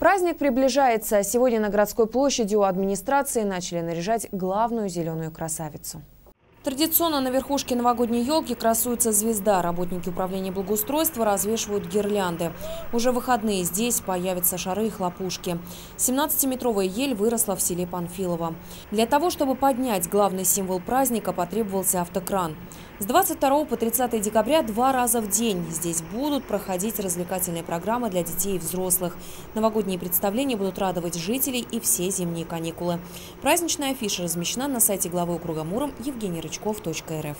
Праздник приближается. Сегодня на городской площади у администрации начали наряжать главную зеленую красавицу. Традиционно на верхушке новогодней елки красуется звезда. Работники управления благоустройства развешивают гирлянды. Уже выходные здесь появятся шары и хлопушки. 17-метровая ель выросла в селе Панфилово. Для того, чтобы поднять главный символ праздника, потребовался автокран. С 22 по 30 декабря два раза в день здесь будут проходить развлекательные программы для детей и взрослых. Новогодние представления будут радовать жителей и все зимние каникулы. Праздничная афиша размещена на сайте главы округа Муром Евгений Рычков.рф.